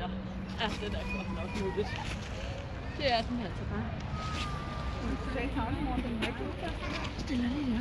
Ja, den er godt nok nuttet. Det er den altså bare. Okay, har du den rigtig? Stille lige.